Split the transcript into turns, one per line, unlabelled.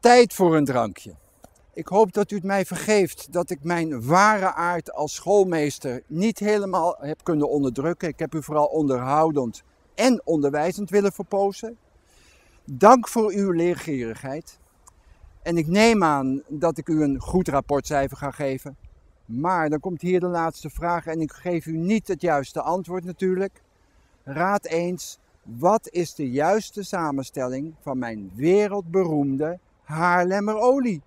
Tijd voor een drankje. Ik hoop dat u het mij vergeeft dat ik mijn ware aard als schoolmeester niet helemaal heb kunnen onderdrukken. Ik heb u vooral onderhoudend en onderwijzend willen verpozen. Dank voor uw leergierigheid. En ik neem aan dat ik u een goed rapportcijfer ga geven. Maar dan komt hier de laatste vraag en ik geef u niet het juiste antwoord natuurlijk. Raad eens, wat is de juiste samenstelling van mijn wereldberoemde Haarlemmerolie?